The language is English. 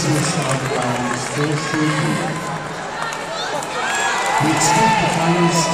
This will start around 4.30. We expect the finals